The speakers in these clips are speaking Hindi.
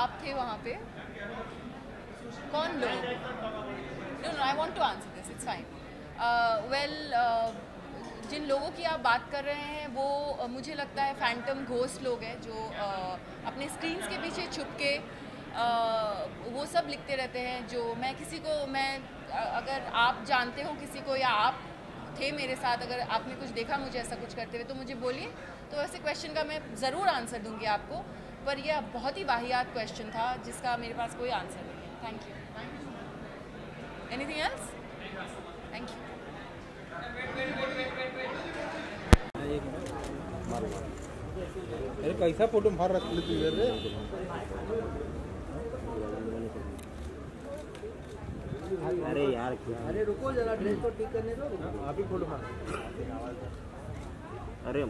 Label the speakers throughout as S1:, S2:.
S1: आप थे वहाँ पे? कौन लोग? No no I want to answer this it's fine well जिन लोगों की आप बात कर रहे हैं वो uh, मुझे लगता है फैंटम घोस्ट लोग हैं जो uh, अपने स्क्रीन्स के पीछे छुप के uh, वो सब लिखते रहते हैं जो मैं किसी को मैं अगर आप जानते हो किसी को या आप थे मेरे साथ अगर आपने कुछ देखा मुझे ऐसा कुछ करते हुए तो मुझे बोलिए। तो ऐसे क्वेश्चन का मैं ज़रूर आंसर दूँगी आपको। पर यह बहुत ही वाहियात क्वेश्चन था जिसका मेरे पास कोई आंसर नहीं है। Thank you anything else thank you
S2: अरे कैसा फ़ोटो मार रहा तू इधर रे?
S3: अरे यार क्या?
S4: अरे रुको जरा ड्रेस को ठीक करने दो।
S2: आप ही फ़ोटो मार।
S3: अरे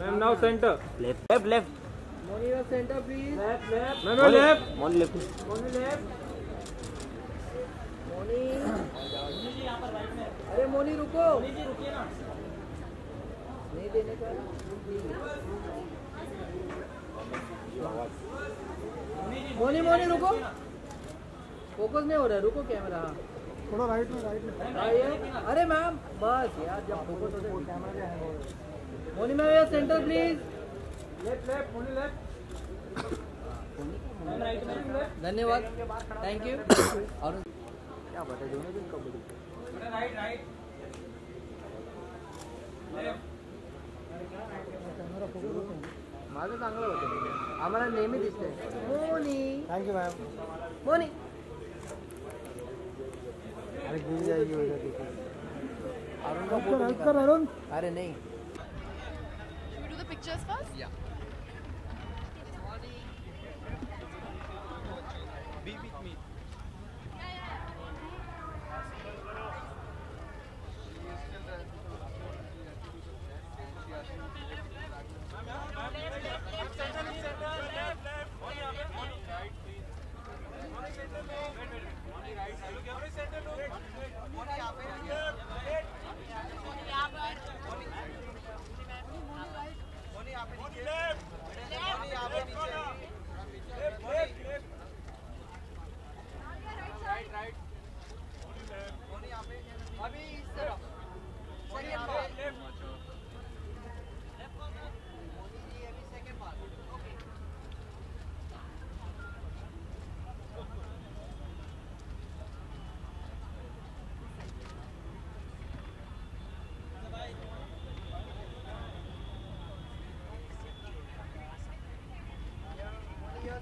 S2: ma'am now centre
S3: left left left
S4: Moni your centre please left left
S2: ma'am left
S3: Mon left
S4: Moni left Moni अरे मोनी रुको। मोनी जी रुकिए ना नहीं देने का? मोनी मोनी रुको। फोकस नहीं हो रहा है रुको कैमरा
S2: थोड़ा राइट में राइट में।
S4: आइए अरे मैम बस यार जब फोकस होता कैमरा जो Moni ma'am your centre please left left Moni left धन्यवाद। थैंक यू और क्या बात है दोनों दिन कबड्डी माझं। चांगलं होतं आम्हाला नेहमी दिसतंय Moni.
S2: Thank you ma'am
S4: Moni
S2: अरे गिर जाएगी वजह देखो
S4: अरुण का फ़ोटो निकाल।
S2: अरुण
S4: अरे नहीं।
S1: Should we